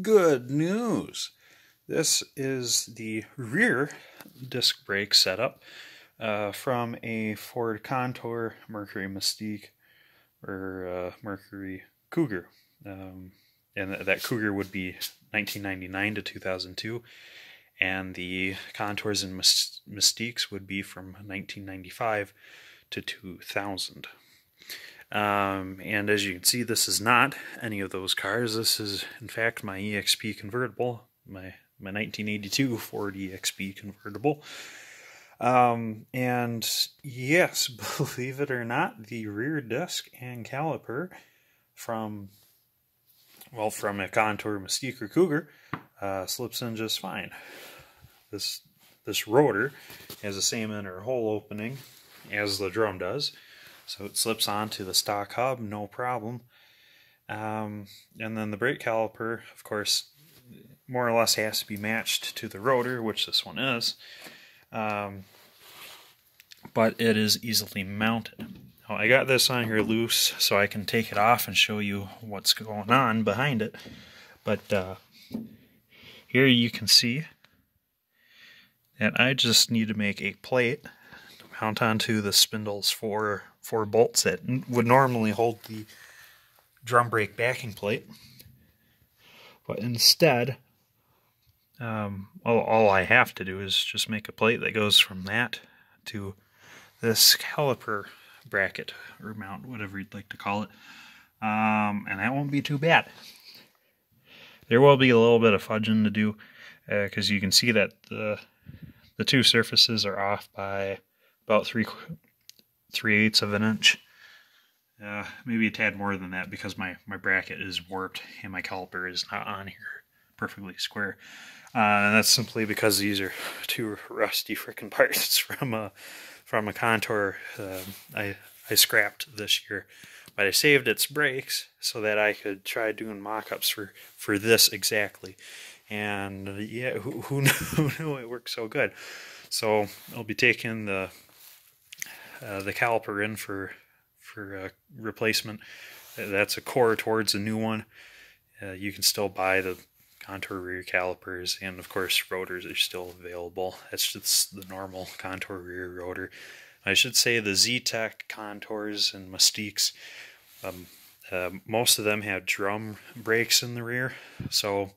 good news. This is the rear disc brake setup uh, from a Ford Contour Mercury Mystique or uh, Mercury Cougar. Um, and that Cougar would be 1999 to 2002, and the Contours and Mystiques would be from 1995 to 2000. Um, and as you can see, this is not any of those cars. This is, in fact, my EXP convertible, my, my 1982 Ford EXP convertible. Um, and yes, believe it or not, the rear disc and caliper from, well, from a Contour Mystique or Cougar uh, slips in just fine. This this rotor has the same inner hole opening as the drum does. So it slips onto the stock hub, no problem. Um, and then the brake caliper, of course, more or less has to be matched to the rotor, which this one is. Um, but it is easily mounted. Now, I got this on here loose so I can take it off and show you what's going on behind it. But uh, here you can see that I just need to make a plate to mount onto the spindles for four bolts that would normally hold the drum brake backing plate. But instead, um, all, all I have to do is just make a plate that goes from that to this caliper bracket or mount, whatever you'd like to call it. Um, and that won't be too bad. There will be a little bit of fudging to do because uh, you can see that the the two surfaces are off by about three three eighths of an inch. Uh, maybe a tad more than that because my, my bracket is warped and my caliper is not on here perfectly square. Uh, and that's simply because these are two rusty freaking parts from a from a contour uh, I I scrapped this year, but I saved its brakes so that I could try doing mock-ups for for this exactly. And yeah, who, who knew, who knew it worked so good? So I'll be taking the uh, the caliper in for for uh, replacement. That's a core towards a new one. Uh, you can still buy the contour rear calipers, and of course rotors are still available. That's just the normal contour rear rotor. I should say the Zetec contours and Mystiques. Um, uh, most of them have drum brakes in the rear, so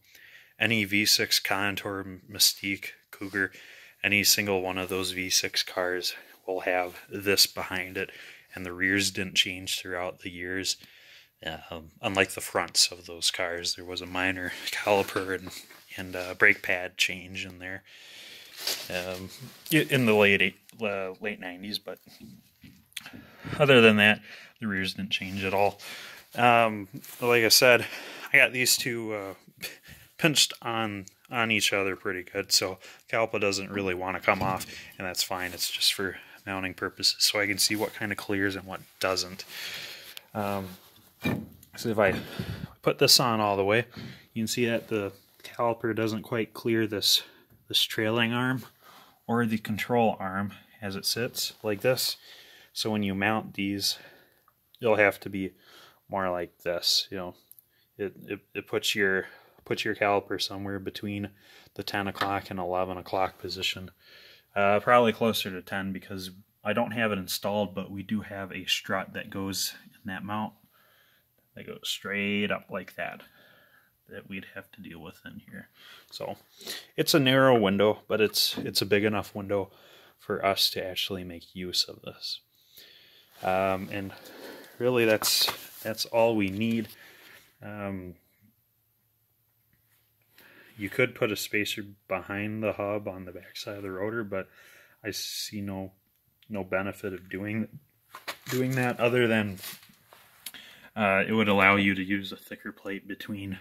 any V6 contour Mystique Cougar, any single one of those V6 cars will have this behind it, and the rears didn't change throughout the years. Um, unlike the fronts of those cars, there was a minor caliper and and uh, brake pad change in there um, in the late eight, uh, late nineties. But other than that, the rears didn't change at all. Um, like I said, I got these two uh, pinched on on each other pretty good, so caliper doesn't really want to come off, and that's fine. It's just for mounting purposes so I can see what kind of clears and what doesn't. Um, so if I put this on all the way, you can see that the caliper doesn't quite clear this, this trailing arm or the control arm as it sits like this. So when you mount these, you'll have to be more like this, you know. It, it, it puts your puts your caliper somewhere between the 10 o'clock and 11 o'clock position. Uh, probably closer to 10 because I don't have it installed, but we do have a strut that goes in that mount that goes straight up like that that we'd have to deal with in here. So it's a narrow window, but it's it's a big enough window for us to actually make use of this. Um, and really, that's that's all we need. Um, you could put a spacer behind the hub on the back side of the rotor, but I see no no benefit of doing doing that other than uh, it would allow you to use a thicker plate between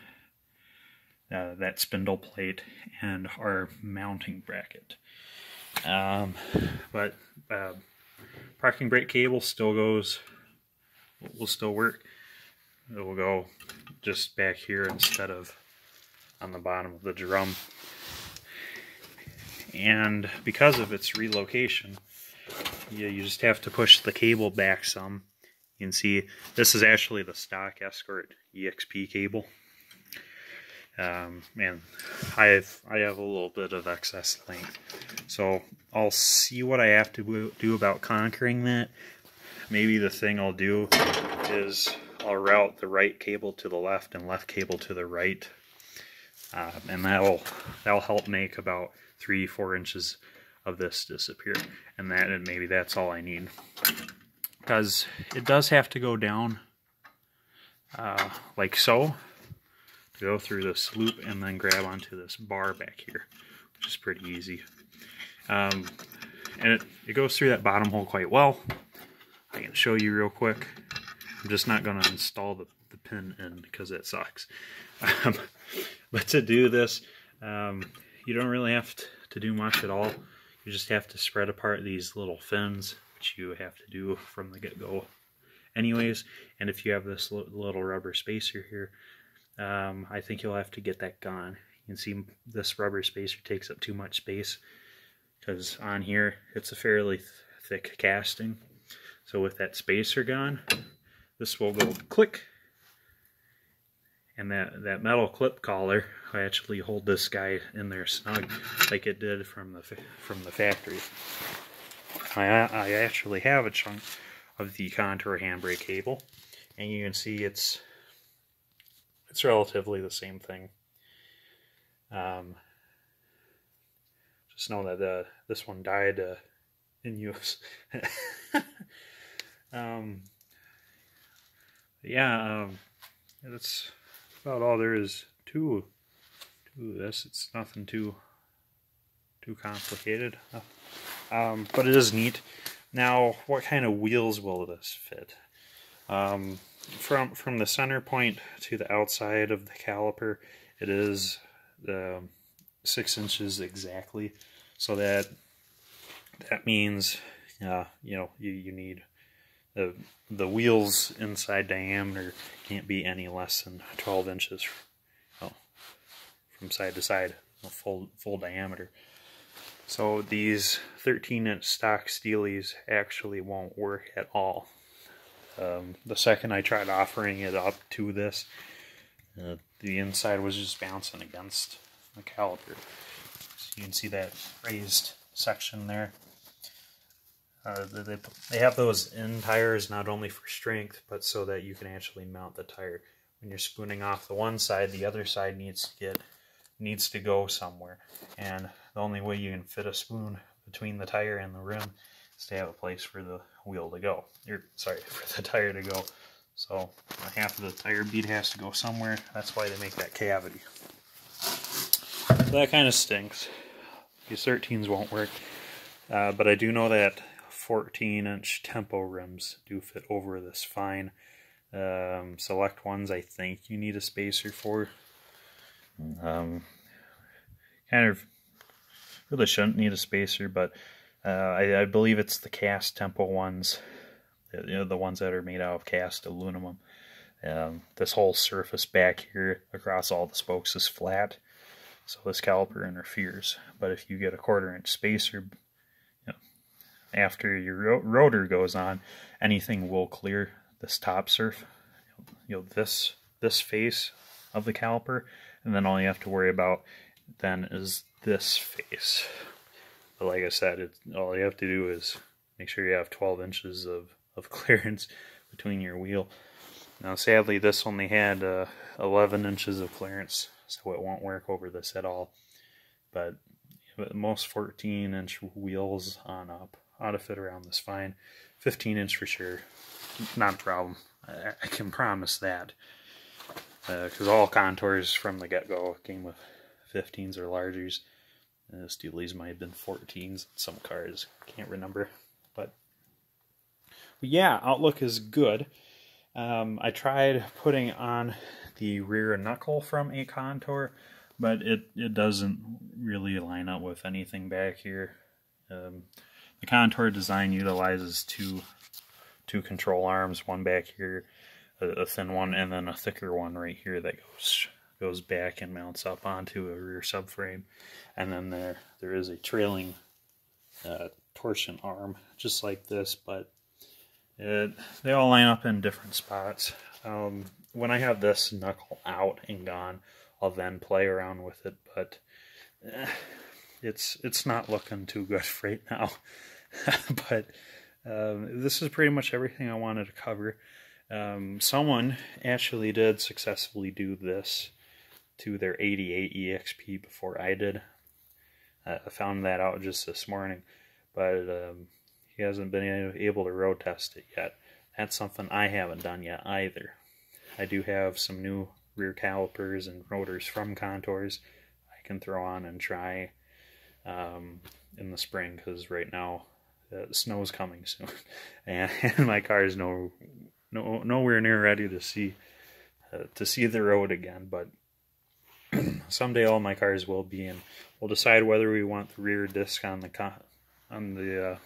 uh, that spindle plate and our mounting bracket. Um, but uh, parking brake cable still goes, will still work. It will go just back here instead of on the bottom of the drum. And because of its relocation, you, you just have to push the cable back some. You can see this is actually the stock Escort EXP cable. Um, and I have, I have a little bit of excess length. So I'll see what I have to do about conquering that. Maybe the thing I'll do is I'll route the right cable to the left and left cable to the right. Uh, and that'll, that'll help make about three, four inches of this disappear. And that, and maybe that's all I need. Because it does have to go down uh, like so to go through this loop and then grab onto this bar back here, which is pretty easy. Um, and it, it goes through that bottom hole quite well. I can show you real quick. I'm just not going to install the, the pin in because it sucks. Um, but to do this, um, you don't really have to, do much at all. You just have to spread apart these little fins, which you have to do from the get-go anyways. And if you have this little rubber spacer here, um, I think you'll have to get that gone. You can see this rubber spacer takes up too much space because on here it's a fairly th thick casting. So with that spacer gone, this will go click and that, that metal clip collar I actually hold this guy in there snug like it did from the from the factory. I, I actually have a chunk of the contour handbrake cable and you can see it's it's relatively the same thing. Um, just know that uh, this one died uh, in use. um, yeah, um, about all there is to, to this. It's nothing too too complicated. Um, but it is neat. Now, what kind of wheels will this fit? Um, from from the center point to the outside of the caliper, it is the six inches exactly. So that that means, uh, you know, you, you need the the wheels inside diameter can't be any less than 12 inches oh, from side to side, full full diameter. So these 13 inch stock steelies actually won't work at all. Um, the second I tried offering it up to this, uh, the inside was just bouncing against the caliper. So you can see that raised section there. Uh, they, they have those in tires not only for strength, but so that you can actually mount the tire. When you're spooning off the one side, the other side needs to get needs to go somewhere. And the only way you can fit a spoon between the tire and the rim is to have a place for the wheel to go. You're sorry, for the tire to go. So half of the tire bead has to go somewhere. That's why they make that cavity. So that kind of stinks. These 13s won't work. Uh, but I do know that 14 inch tempo rims do fit over this fine. Um, select ones I think you need a spacer for. Um, kind of really shouldn't need a spacer, but uh, I, I, believe it's the cast tempo ones, you know, the ones that are made out of cast aluminum. Um, this whole surface back here across all the spokes is flat, so this caliper interferes. But if you get a quarter inch spacer after your rotor goes on, anything will clear this top surf, you know, this this face of the caliper, and then all you have to worry about then is this face. But like I said, it, all you have to do is make sure you have 12 inches of, of clearance between your wheel. Now sadly this only had uh, 11 inches of clearance, so it won't work over this at all. But most 14 inch wheels on up ought to fit around this fine. 15 inch for sure, not a problem. I, I can promise that. Because uh, all contours from the get-go came with 15s or largers. Uh, Steely's might have been 14s. Some cars, can't remember. But, but yeah, Outlook is good. Um, I tried putting on the rear knuckle from a contour, but it, it doesn't really line up with anything back here. Um, the contour design utilizes two two control arms, one back here, a, a thin one, and then a thicker one right here that goes goes back and mounts up onto a rear subframe. And then there there is a trailing uh, torsion arm, just like this, but it, they all line up in different spots. Um, when I have this knuckle out and gone, I'll then play around with it, but eh, it's it's not looking too good right now. but um, this is pretty much everything I wanted to cover. Um, someone actually did successfully do this to their 88 EXP before I did. I found that out just this morning, but um, he hasn't been able to road test it yet. That's something I haven't done yet either. I do have some new rear calipers and rotors from Contours I can throw on and try um, in the spring because right now uh, is coming soon and, and, my car is no, no nowhere near ready to see uh, to see the road again but someday all my cars will be and we'll decide whether we want the rear disc on the on the uh,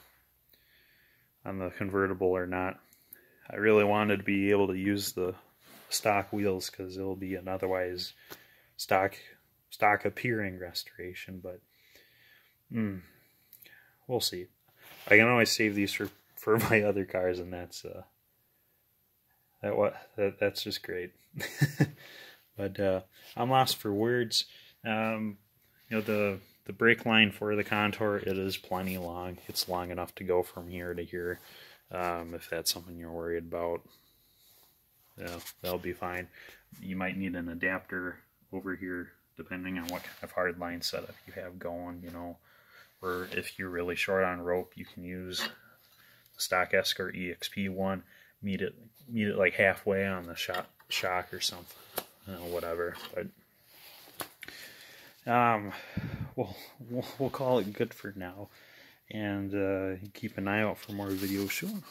on the convertible or not I really wanted to be able to use the stock wheels because it'll be an otherwise stock stock appearing restoration, but mm, we'll see. I can always save these for for my other cars, and that's uh, that what that that's just great. but uh, I'm lost for words. Um, you know the the brake line for the contour it is plenty long. It's long enough to go from here to here. Um, if that's something you're worried about, yeah, that'll be fine. You might need an adapter over here depending on what kind of hard line setup you have going, you know. Or if you're really short on rope, you can use the stock Escort EXP one, meet it meet it like halfway on the shock shock or something. You know, whatever. But um we'll, we'll we'll call it good for now. And uh, keep an eye out for more videos soon.